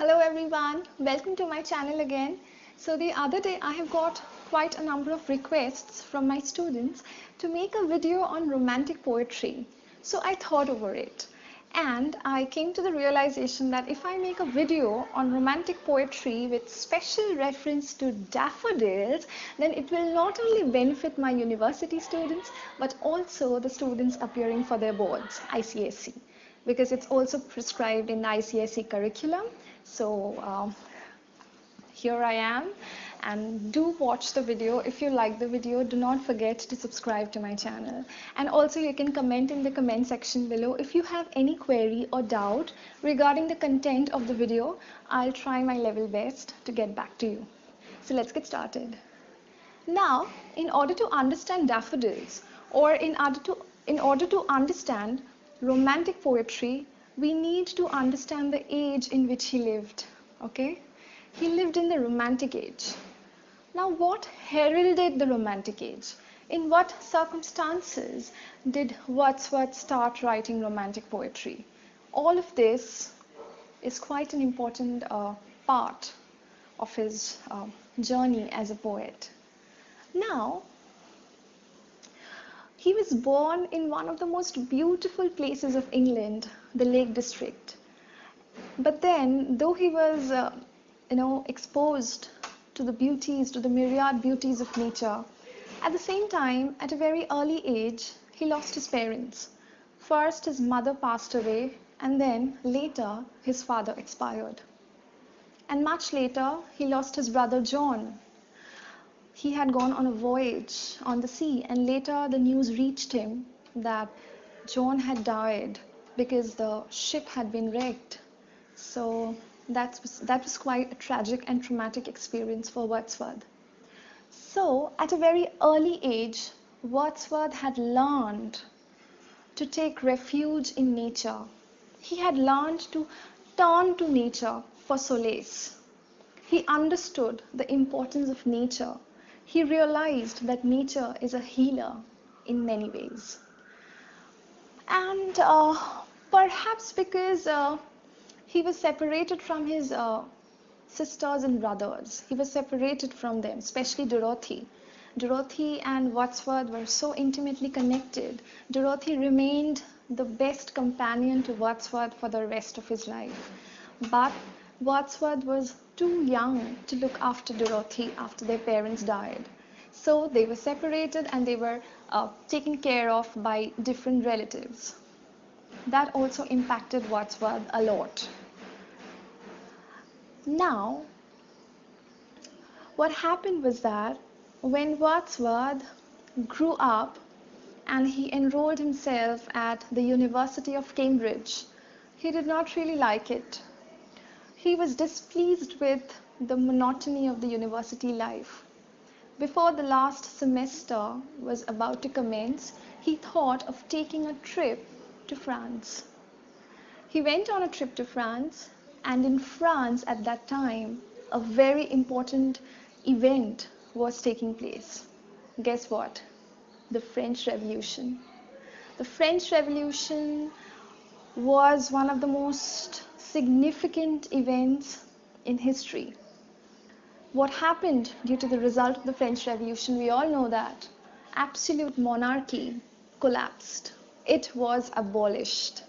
Hello everyone, welcome to my channel again. So the other day I have got quite a number of requests from my students to make a video on romantic poetry. So I thought over it and I came to the realization that if I make a video on romantic poetry with special reference to daffodils, then it will not only benefit my university students but also the students appearing for their boards, ICSE, because it's also prescribed in the ICSE curriculum. So um, here I am. And do watch the video. If you like the video do not forget to subscribe to my channel. And also you can comment in the comment section below. If you have any query or doubt regarding the content of the video I'll try my level best to get back to you. So let's get started. Now in order to understand daffodils or in order to in order to understand romantic poetry we need to understand the age in which he lived okay he lived in the Romantic age. Now, what heralded the Romantic age? In what circumstances did Wordsworth start writing Romantic poetry? All of this is quite an important uh, part of his uh, journey as a poet. Now, he was born in one of the most beautiful places of England, the Lake District. But then, though he was uh, you know, exposed to the beauties, to the myriad beauties of nature. At the same time, at a very early age, he lost his parents. First, his mother passed away, and then later, his father expired. And much later, he lost his brother John. He had gone on a voyage on the sea, and later the news reached him that John had died because the ship had been wrecked. So that was, that was quite a tragic and traumatic experience for Wordsworth. So, at a very early age, Wordsworth had learned to take refuge in nature. He had learned to turn to nature for solace. He understood the importance of nature. He realized that nature is a healer in many ways. And uh, perhaps because uh, he was separated from his uh, sisters and brothers. He was separated from them, especially Dorothy. Dorothy and Wordsworth were so intimately connected. Dorothy remained the best companion to Wordsworth for the rest of his life. But Wordsworth was too young to look after Dorothy after their parents died. So they were separated and they were uh, taken care of by different relatives. That also impacted Wordsworth a lot. Now, what happened was that when Wordsworth grew up and he enrolled himself at the University of Cambridge, he did not really like it. He was displeased with the monotony of the university life. Before the last semester was about to commence, he thought of taking a trip to France. He went on a trip to France and in France at that time, a very important event was taking place. Guess what? The French Revolution. The French Revolution was one of the most significant events in history. What happened due to the result of the French Revolution, we all know that absolute monarchy collapsed. It was abolished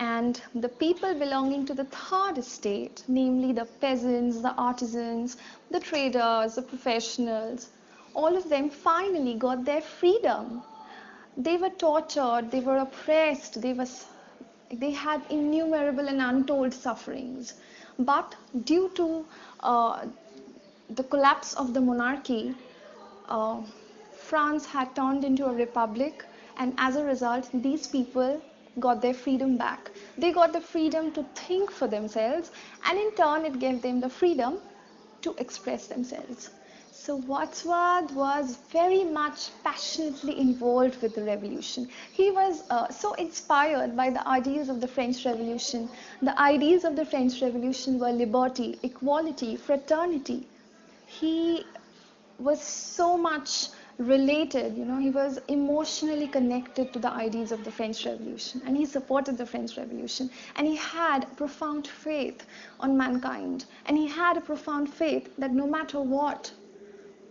and the people belonging to the third estate, namely the peasants, the artisans, the traders, the professionals, all of them finally got their freedom. They were tortured, they were oppressed, they, was, they had innumerable and untold sufferings. But due to uh, the collapse of the monarchy, uh, France had turned into a republic, and as a result, these people got their freedom back. They got the freedom to think for themselves, and in turn, it gave them the freedom to express themselves. So Wordsworth was very much passionately involved with the revolution. He was uh, so inspired by the ideas of the French Revolution. The ideas of the French Revolution were liberty, equality, fraternity. He was so much related, you know, he was emotionally connected to the ideas of the French Revolution and he supported the French Revolution and he had profound faith on mankind and he had a profound faith that no matter what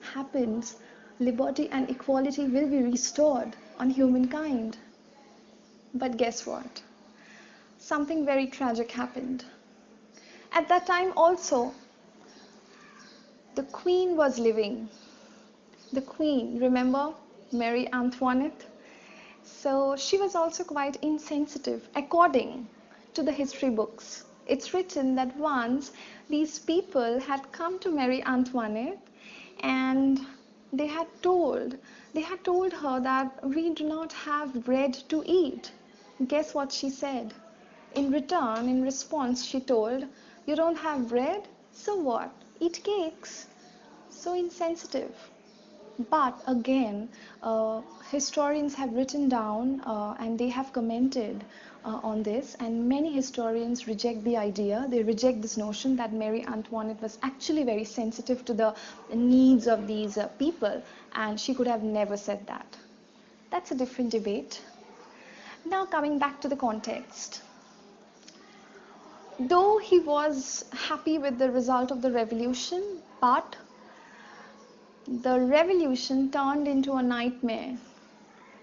happens, liberty and equality will be restored on humankind. But guess what? Something very tragic happened. At that time, also, the Queen was living the queen, remember Marie Antoinette? So she was also quite insensitive, according to the history books. It's written that once these people had come to Marie Antoinette and they had told they had told her that we do not have bread to eat. Guess what she said? In return, in response, she told, You don't have bread? So what? Eat cakes. So insensitive. But again, uh, historians have written down uh, and they have commented uh, on this, and many historians reject the idea. They reject this notion that Marie Antoinette was actually very sensitive to the needs of these uh, people, and she could have never said that. That's a different debate. Now, coming back to the context. Though he was happy with the result of the revolution, but the revolution turned into a nightmare.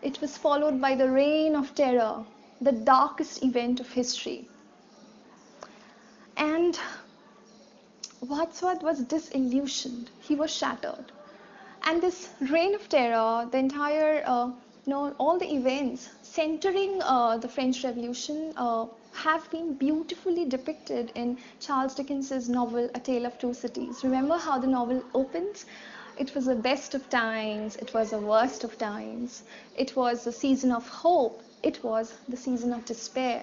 It was followed by the reign of terror, the darkest event of history. And Wordsworth was disillusioned. He was shattered. And this reign of terror, the entire, uh, you know, all the events centering uh, the French Revolution uh, have been beautifully depicted in Charles Dickens's novel A Tale of Two Cities. Remember how the novel opens? It was the best of times, it was the worst of times. It was the season of hope, it was the season of despair.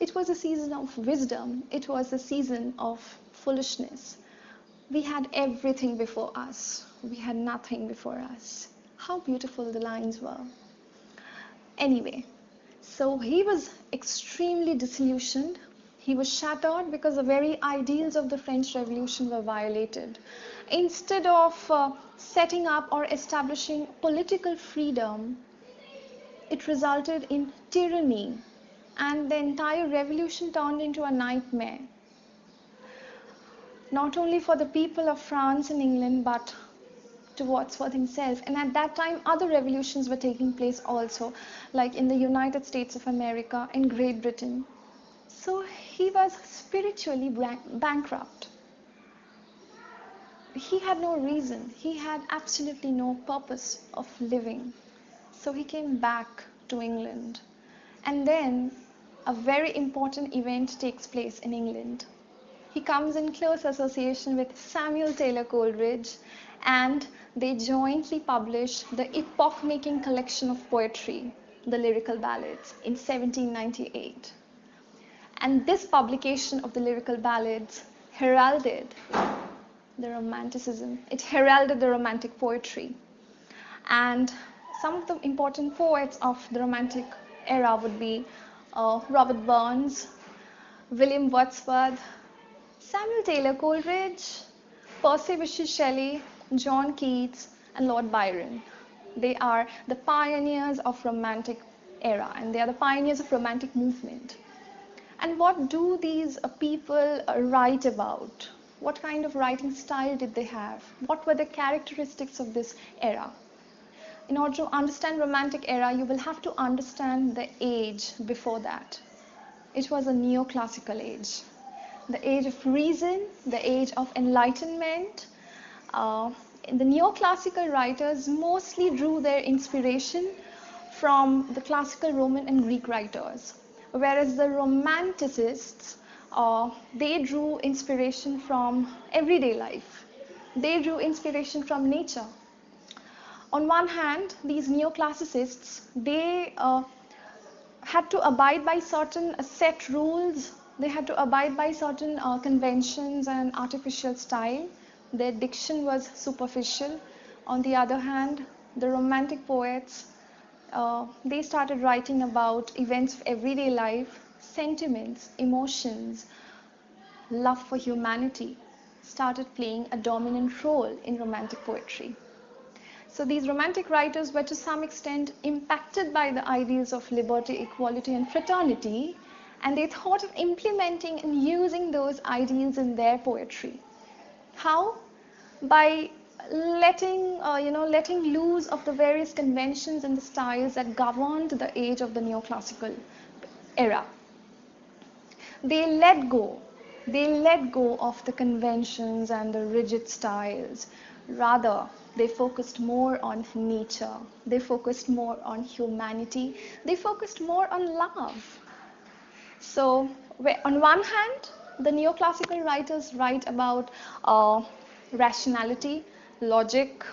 It was a season of wisdom, it was a season of foolishness. We had everything before us, we had nothing before us. How beautiful the lines were. Anyway, so he was extremely disillusioned. He was shattered because the very ideals of the French Revolution were violated instead of uh, setting up or establishing political freedom, it resulted in tyranny and the entire revolution turned into a nightmare. Not only for the people of France and England, but to Wordsworth himself. And at that time, other revolutions were taking place also, like in the United States of America, in Great Britain. So he was spiritually bankrupt he had no reason, he had absolutely no purpose of living. So he came back to England. And then a very important event takes place in England. He comes in close association with Samuel Taylor Coleridge, and they jointly publish the epoch making collection of poetry, the Lyrical Ballads, in 1798. And this publication of the Lyrical Ballads heralded the Romanticism. It heralded the Romantic poetry. And some of the important poets of the Romantic era would be uh, Robert Burns, William Wordsworth, Samuel Taylor Coleridge, Percy Bysshe Shelley, John Keats, and Lord Byron. They are the pioneers of Romantic era and they are the pioneers of Romantic movement. And what do these uh, people uh, write about? What kind of writing style did they have? What were the characteristics of this era? In order to understand Romantic era, you will have to understand the age before that. It was a neoclassical age. The age of reason, the age of enlightenment. Uh, the neoclassical writers mostly drew their inspiration from the classical Roman and Greek writers, whereas the Romanticists uh, they drew inspiration from everyday life. They drew inspiration from nature. On one hand, these neoclassicists, they uh, had to abide by certain set rules. They had to abide by certain uh, conventions and artificial style. Their diction was superficial. On the other hand, the romantic poets, uh, they started writing about events of everyday life sentiments, emotions, love for humanity started playing a dominant role in romantic poetry. So these romantic writers were to some extent impacted by the ideals of liberty, equality, and fraternity, and they thought of implementing and using those ideals in their poetry. How? By letting uh, you know letting loose of the various conventions and the styles that governed the age of the neoclassical era. They let go they let go of the conventions and the rigid styles. Rather they focused more on nature. They focused more on humanity. They focused more on love. So on one hand the neoclassical writers write about uh, rationality logic,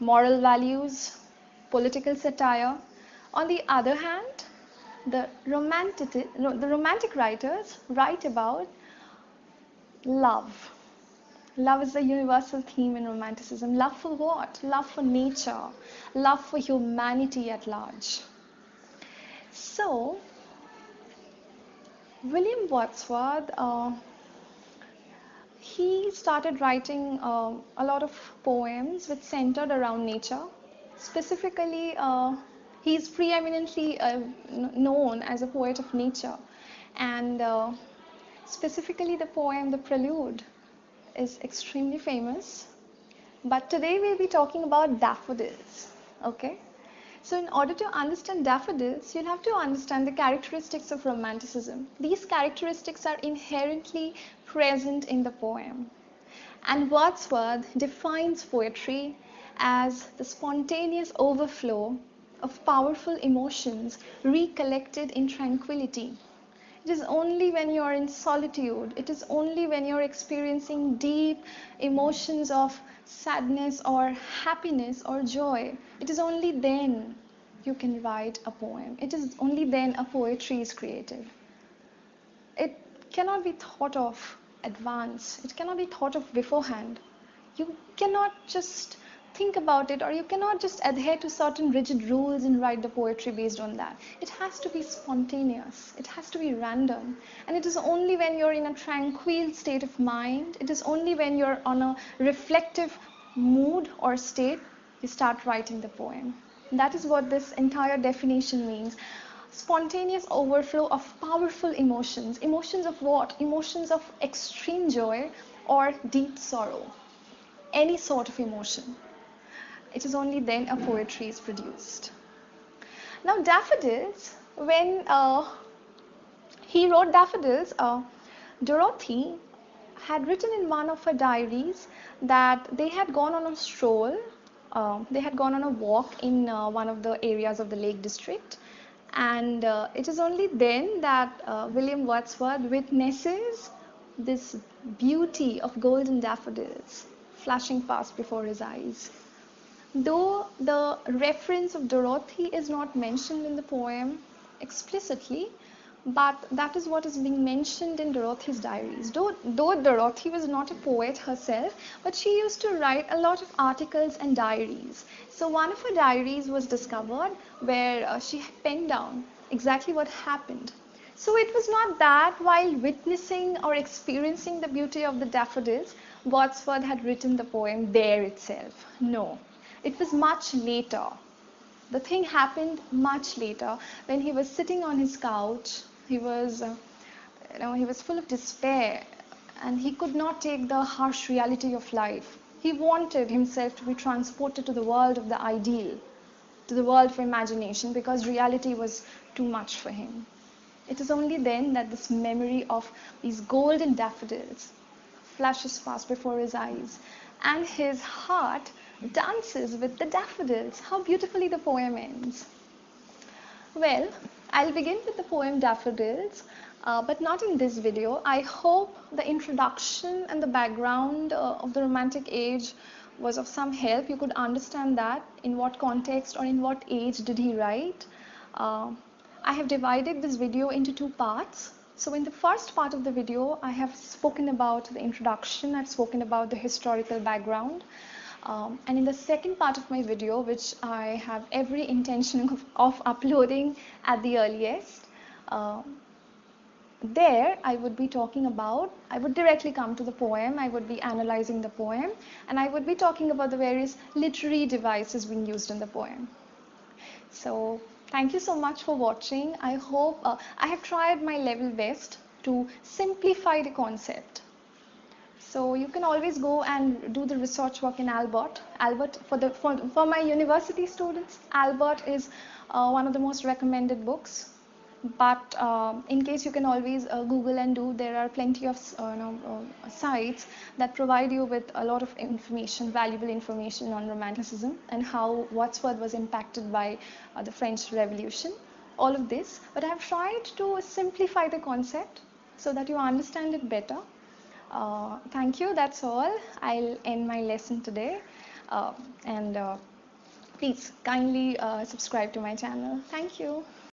moral values, political satire. On the other hand, the romantic, the romantic writers write about love. Love is the universal theme in romanticism. Love for what? Love for nature, love for humanity at large. So, William Wordsworth uh, he started writing uh, a lot of poems which centered around nature. Specifically, uh, he's preeminently uh, known as a poet of nature. And uh, specifically, the poem The Prelude is extremely famous. But today we'll be talking about daffodils. Okay? So, in order to understand daffodils, you'll have to understand the characteristics of romanticism. These characteristics are inherently present in the poem. And Wordsworth defines poetry as the spontaneous overflow of powerful emotions recollected in tranquility. It is only when you are in solitude, it is only when you're experiencing deep emotions of sadness or happiness or joy, it is only then you can write a poem. It is only then a poetry is created. It cannot be thought of advance, it cannot be thought of beforehand. You cannot just think about it or you cannot just adhere to certain rigid rules and write the poetry based on that. It has to be spontaneous, it has to be random. And it is only when you're in a tranquil state of mind, it is only when you're on a reflective mood or state, you start writing the poem. That is what this entire definition means. Spontaneous overflow of powerful emotions. Emotions of what? Emotions of extreme joy or deep sorrow. Any sort of emotion it is only then a poetry is produced. Now, daffodils, when uh, he wrote daffodils, uh, Dorothy had written in one of her diaries that they had gone on a stroll, uh, they had gone on a walk in uh, one of the areas of the Lake District. And uh, it is only then that uh, William Wordsworth witnesses this beauty of golden daffodils flashing past before his eyes. Though the reference of Dorothy is not mentioned in the poem explicitly, but that is what is being mentioned in Dorothy's diaries. Though, though Dorothy was not a poet herself, but she used to write a lot of articles and diaries. So one of her diaries was discovered where uh, she penned down exactly what happened. So it was not that while witnessing or experiencing the beauty of the daffodils, Wordsworth had written the poem there itself. No, it was much later. The thing happened much later when he was sitting on his couch. He was, uh, you know, he was full of despair and he could not take the harsh reality of life. He wanted himself to be transported to the world of the ideal, to the world of imagination because reality was too much for him. It is only then that this memory of these golden daffodils flashes past before his eyes and his heart dances with the daffodils. How beautifully the poem ends. Well, I'll begin with the poem Daffodils, uh, but not in this video. I hope the introduction and the background uh, of the Romantic age was of some help. You could understand that, in what context or in what age did he write. Uh, I have divided this video into two parts. So in the first part of the video, I have spoken about the introduction, I've spoken about the historical background. Um, and in the second part of my video, which I have every intention of, of uploading at the earliest, uh, there I would be talking about, I would directly come to the poem, I would be analyzing the poem, and I would be talking about the various literary devices being used in the poem. So thank you so much for watching. I hope uh, I have tried my level best to simplify the concept. So you can always go and do the research work in Albert. Albert for the for, for my university students, Albert is uh, one of the most recommended books. But uh, in case you can always uh, google and do there are plenty of uh, you know, uh, sites that provide you with a lot of information valuable information on romanticism and how Wordsworth was impacted by uh, the French Revolution all of this. But I have tried to simplify the concept so that you understand it better uh, thank you that's all. I'll end my lesson today. Uh, and uh, please kindly uh, subscribe to my channel. Thank you